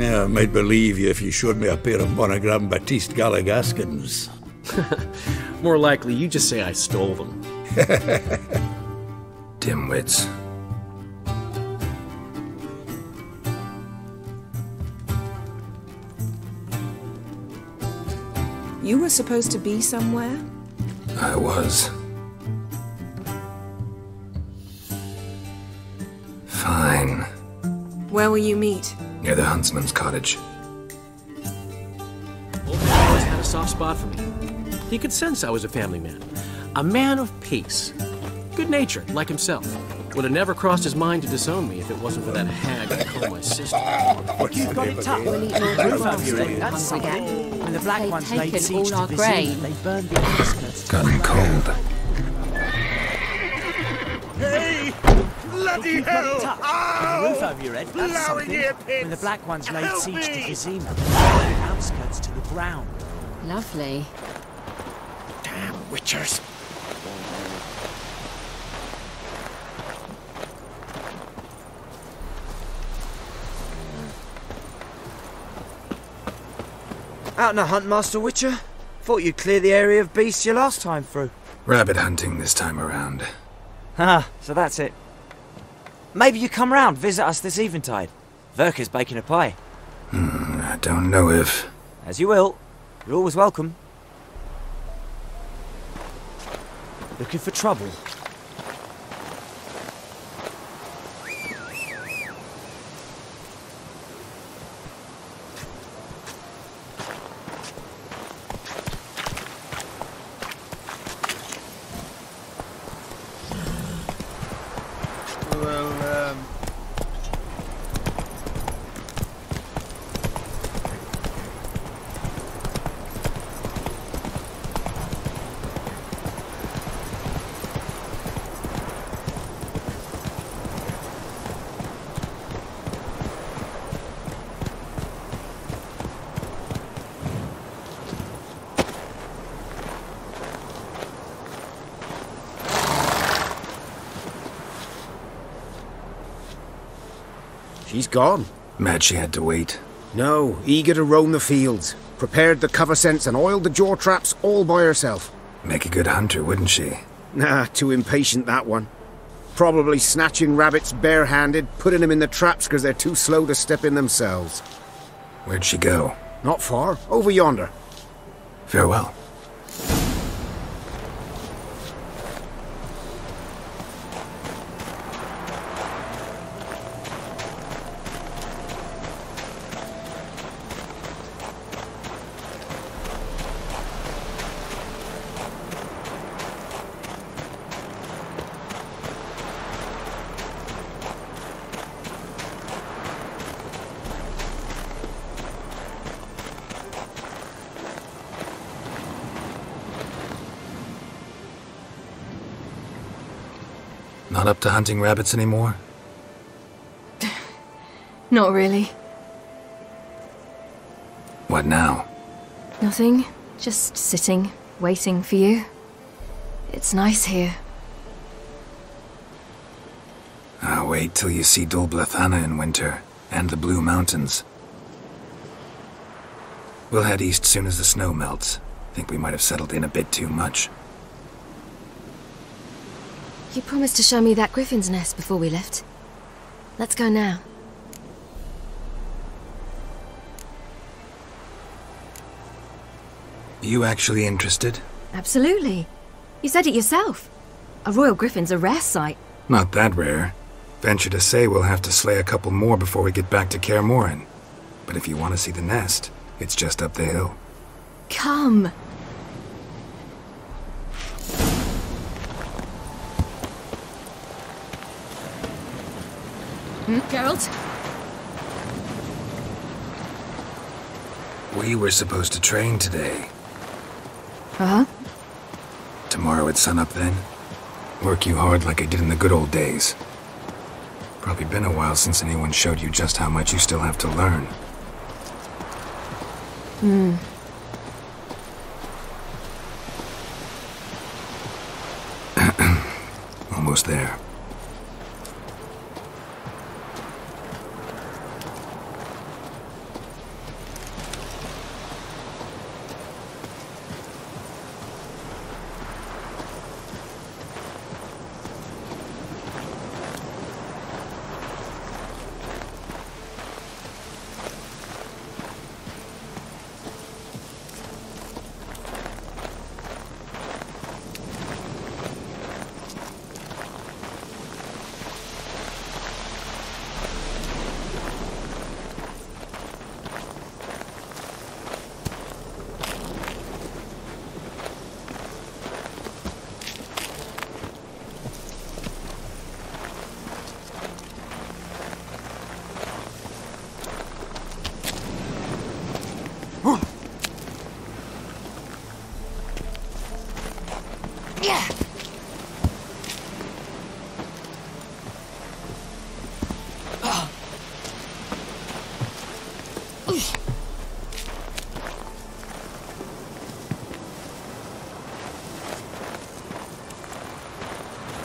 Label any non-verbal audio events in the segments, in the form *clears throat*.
Yeah, I might believe you if you showed me a pair of monogram Batiste Galligaskins. *laughs* More likely, you just say I stole them. *laughs* Dimwits. You were supposed to be somewhere? I was. Fine. Where will you meet? Near the huntsman's cottage. Old man always had a soft spot for me. He could sense I was a family man. A man of peace. Good natured, like himself. Would have never crossed his mind to disown me if it wasn't for that hag I call my sister. You've got it tough. We'll eat more Roof grain over your head, that's something. get. When the black They've ones laid taken siege all our to grain. They burned the outskirts. Gotten cold. Hey! Bloody hell! it tough. Ow! With oh, roof over your head, that's Blowing something. When the black ones laid Help siege me. to Vizima, they burned the outskirts to the ground. Lovely. Damn witchers! Out on a hunt, Master Witcher? Thought you'd clear the area of beasts your last time through. Rabbit hunting this time around. Ah, so that's it. Maybe you come round, visit us this eventide. Verka's baking a pie. I don't know if. As you will. You're always welcome. Looking for trouble? She's gone. Mad she had to wait. No, eager to roam the fields. Prepared the cover scents and oiled the jaw traps all by herself. Make a good hunter, wouldn't she? Nah, too impatient that one. Probably snatching rabbits barehanded, putting them in the traps because they're too slow to step in themselves. Where'd she go? Not far, over yonder. Farewell. Not up to hunting rabbits anymore? *laughs* Not really. What now? Nothing. Just sitting, waiting for you. It's nice here. Ah, wait till you see Dol Blathanna in winter, and the Blue Mountains. We'll head east soon as the snow melts. Think we might have settled in a bit too much. You promised to show me that griffin's nest before we left. Let's go now. You actually interested? Absolutely. You said it yourself. A royal griffin's a rare sight. Not that rare. Venture to say we'll have to slay a couple more before we get back to Kaer. But if you want to see the nest, it's just up the hill. Come. Hmm, Geralt? We were supposed to train today. Uh-huh. Tomorrow at sunup then? Work you hard like I did in the good old days. Probably been a while since anyone showed you just how much you still have to learn. Hmm. *clears throat* Almost there.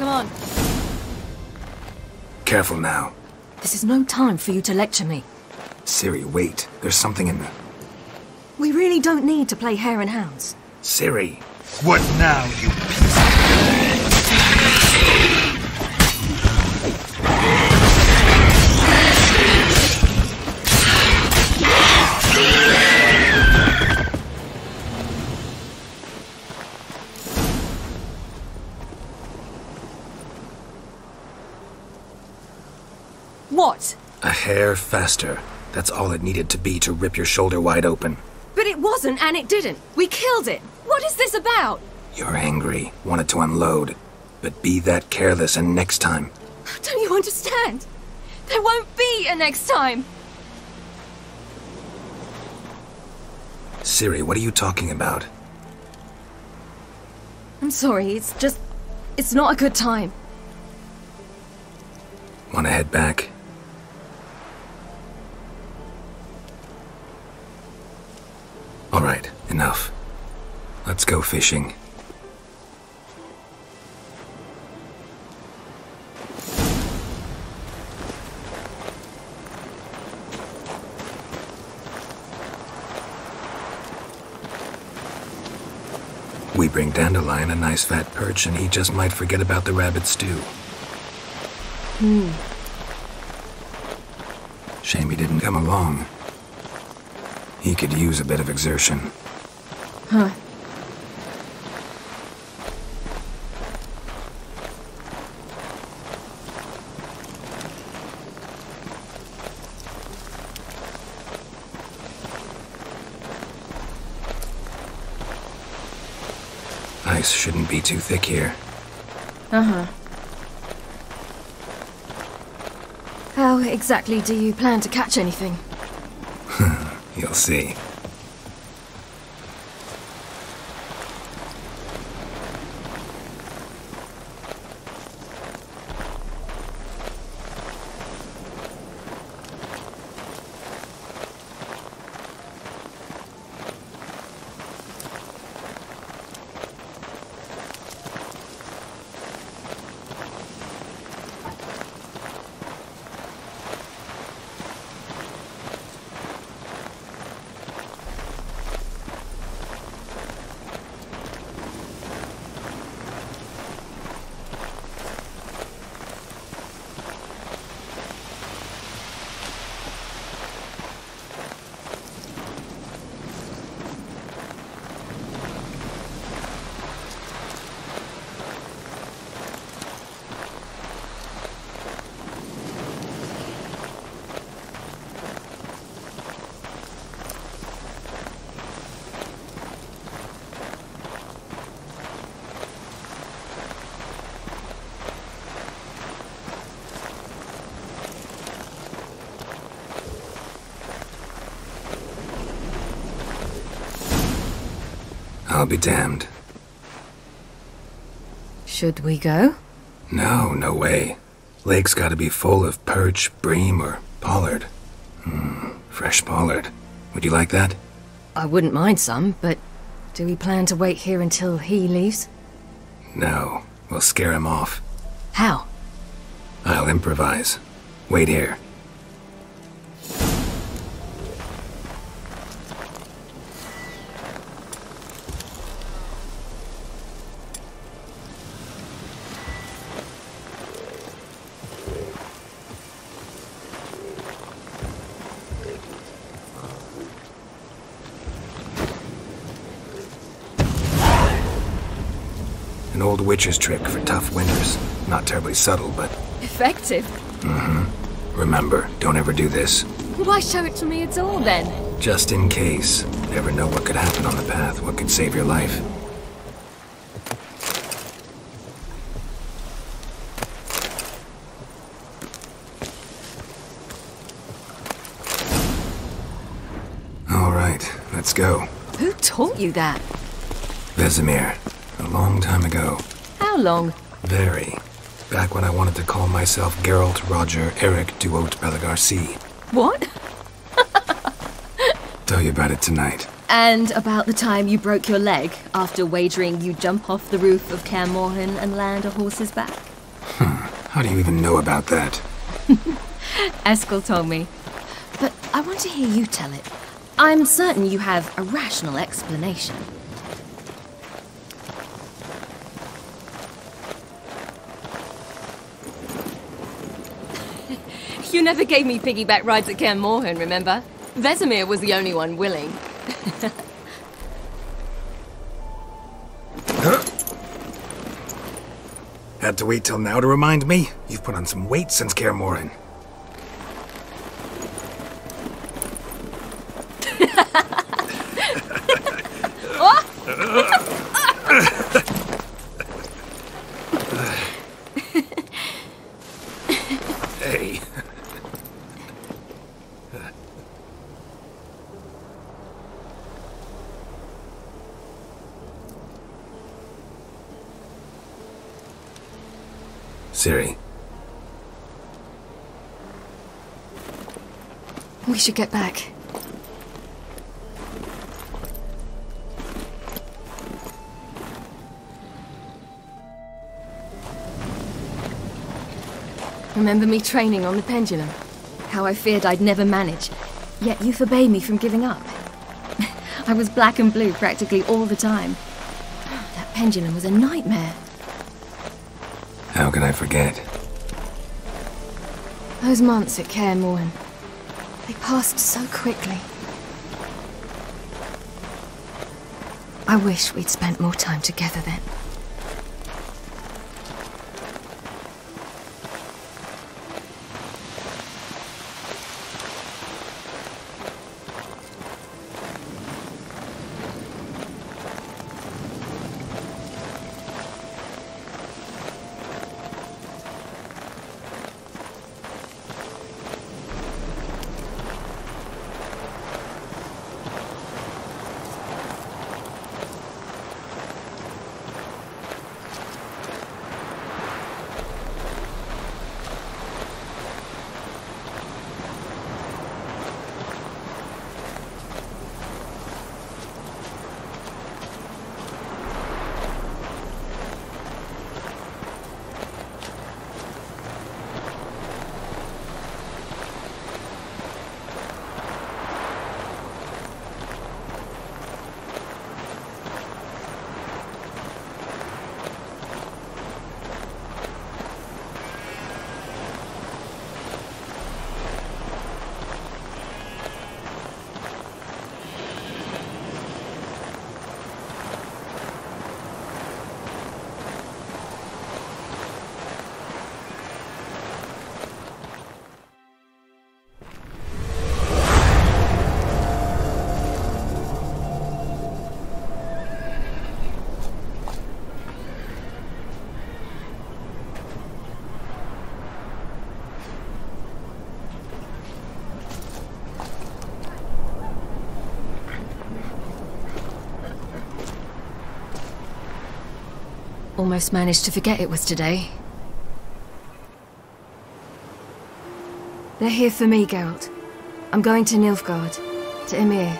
Come on. Careful now. This is no time for you to lecture me. Ciri, wait. There's something in there. We really don't need to play hare and hounds. Ciri! What now, you What? Hair faster. That's all it needed to be to rip your shoulder wide open. But it wasn't, and it didn't. We killed it. What is this about? You're angry, wanted to unload. But be that careless and next time. Don't you understand? There won't be a next time. Ciri, what are you talking about? I'm sorry, it's just. It's not a good time. Wanna head back? Alright, enough. Let's go fishing. We bring Dandelion a nice fat perch, and he just might forget about the rabbit stew. Hmm. Shame he didn't come along. He could use a bit of exertion. Huh. Ice shouldn't be too thick here. Uh huh. How exactly do you plan to catch anything? *laughs* You'll see. I'll be damned. Should we go? No, no way. Lake's gotta be full of perch, bream, or pollard. Hmm, fresh pollard. Would you like that? I wouldn't mind some, but do we plan to wait here until he leaves? No, we'll scare him off. How? I'll improvise. Wait here. An old witch's trick for tough winters. Not terribly subtle, but Effective? Mm-hmm. Remember, don't ever do this. Why show it to me at all then? Just in case. Never know what could happen on the path, what could save your life. All right, let's go. Who taught you that? Vesemir. Long time ago. How long? Very. Back when I wanted to call myself Geralt Roger Eric du Haute-Bellegarde. What? *laughs* tell you about it tonight. And about the time you broke your leg after wagering you'd jump off the roof of Kaer Morhen and land a horse's back. Hmm. How do you even know about that? *laughs* Eskel told me. But I want to hear you tell it. I'm certain you have a rational explanation. You never gave me piggyback rides at Kaer Morhen, remember? Vesemir was the only one willing. *laughs* huh? Had to wait till now to remind me? You've put on some weight since Kaer Morhen. *laughs* *laughs* Oh! hey. Ciri, We should get back. Remember me training on the pendulum? How I feared I'd never manage, yet you forbade me from giving up. *laughs* I was black and blue practically all the time. That pendulum was a nightmare. how can I forget? Those months at Kaer Morhen, they passed so quickly. I wish we'd spent more time together then. Almost managed to forget it was today. They're here for me, Geralt. I'm going to Nilfgaard, to Emhyr.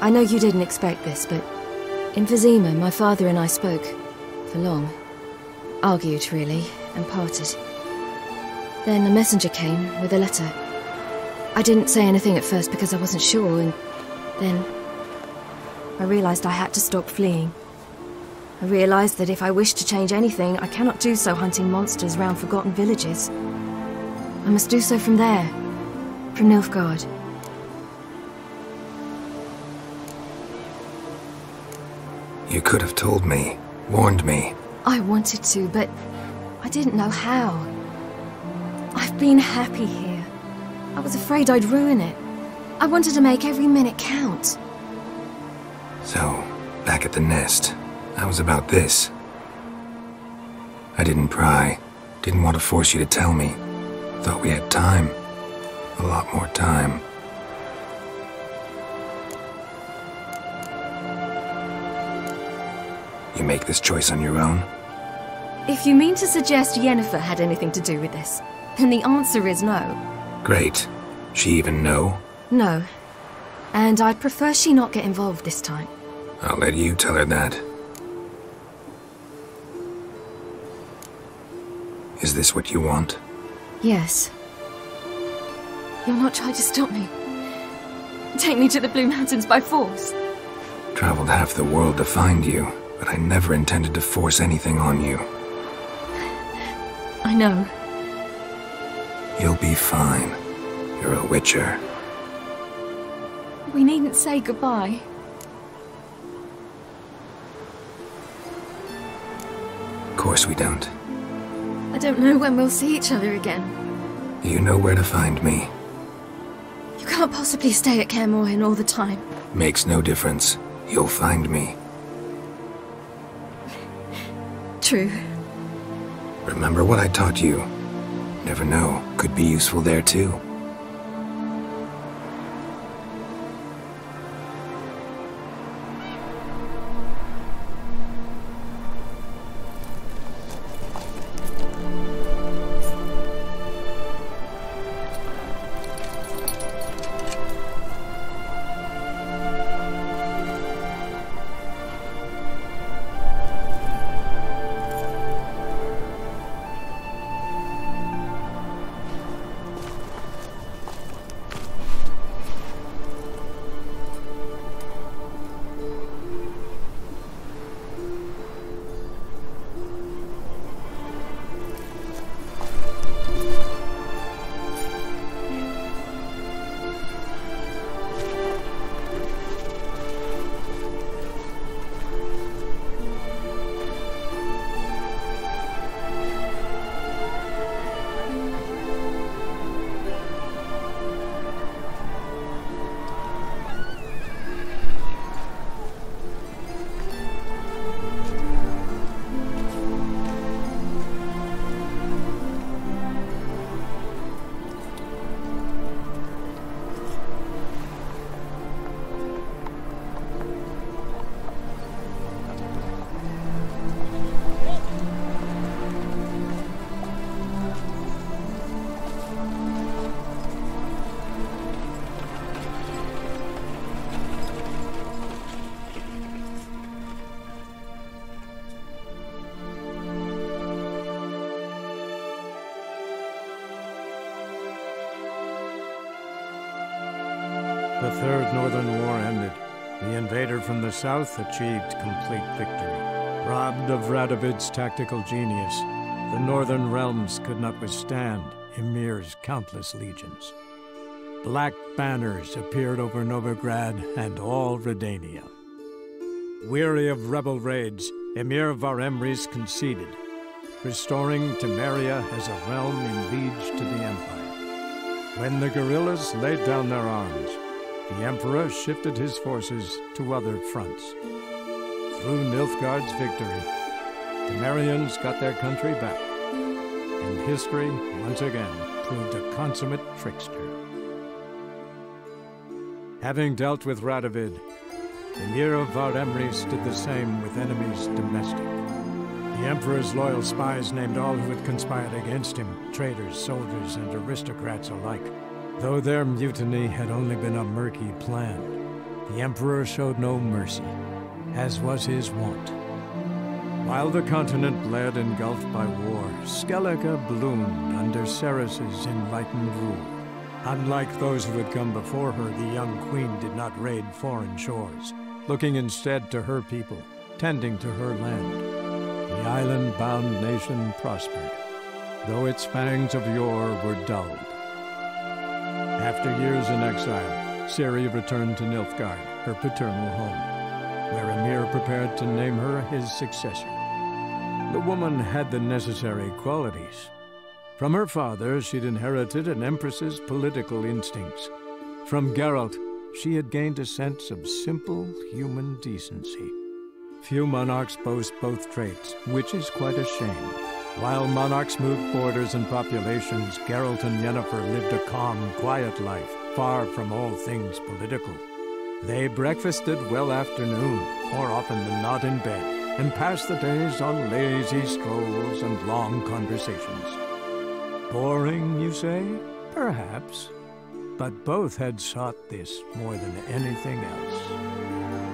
I know you didn't expect this, but in Vizima, my father and I spoke. For long. Argued, really, and parted. Then a messenger came with a letter. I didn't say anything at first because I wasn't sure, and then I realized I had to stop fleeing. I realized that if I wish to change anything, I cannot do so hunting monsters round forgotten villages. I must do so from there, from Nilfgaard. You could have told me, warned me. I wanted to, but I didn't know how. I've been happy here. I was afraid I'd ruin it. I wanted to make every minute count. So, back at the nest, I was about this. I didn't pry, didn't want to force you to tell me. Thought we had time. A lot more time. You make this choice on your own? If you mean to suggest Yennefer had anything to do with this, then the answer is no. Great. She even know? No. And I'd prefer she not get involved this time. I'll let you tell her that. Is this what you want? Yes. You'll not try to stop me. Take me to the Blue Mountains by force. Traveled half the world to find you, but I never intended to force anything on you. I know. You'll be fine. You're a Witcher. We needn't say goodbye. Of course we don't. I don't know when we'll see each other again. You know where to find me. You can't possibly stay at Kaer Morhen all the time. Makes no difference. You'll find me. True. Remember what I taught you. Never know, could be useful there too. The south achieved complete victory. Robbed of Radovid's tactical genius, the northern realms could not withstand Emhyr's countless legions. Black banners appeared over Novigrad and all Redania. Weary of rebel raids, Emhyr var Emreis conceded, restoring Temeria as a realm in liege to the Empire. When the guerrillas laid down their arms, the Emperor shifted his forces to other fronts. Through Nilfgaard's victory, the Temerians got their country back, and history once again proved a consummate trickster. Having dealt with Radovid, Emhyr of Varemres did the same with enemies domestic. The Emperor's loyal spies named all who had conspired against him, traitors, soldiers, and aristocrats alike. Though their mutiny had only been a murky plan, the Emperor showed no mercy, as was his wont. While the continent bled engulfed by war, Skellige bloomed under Cerys's enlightened rule. Unlike those who had come before her, the young queen did not raid foreign shores, looking instead to her people, tending to her land. The island-bound nation prospered, though its fangs of yore were dulled. After years in exile, Ciri returned to Nilfgaard, her paternal home, where Emhyr prepared to name her his successor. The woman had the necessary qualities. From her father, she'd inherited an empress's political instincts. From Geralt, she had gained a sense of simple human decency. Few monarchs boast both traits, which is quite a shame. While monarchs moved borders and populations, Geralt and Yennefer lived a calm, quiet life, far from all things political. They breakfasted well after noon, more often than not in bed, and passed the days on lazy strolls and long conversations. Boring, you say? Perhaps. But both had sought this more than anything else.